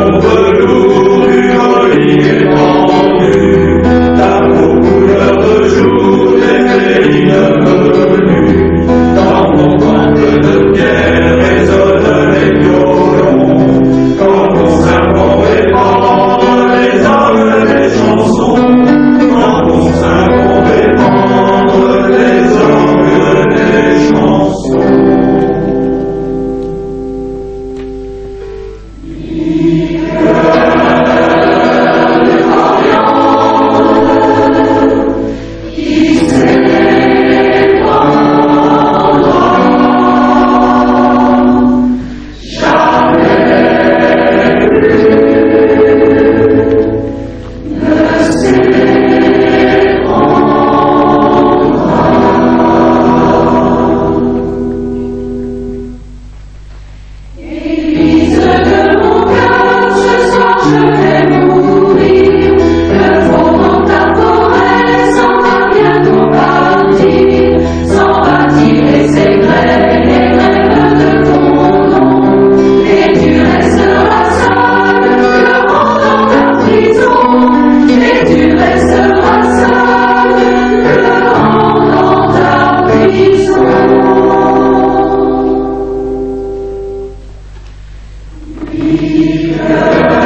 over. He He